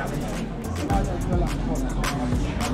下面，大家热量过来。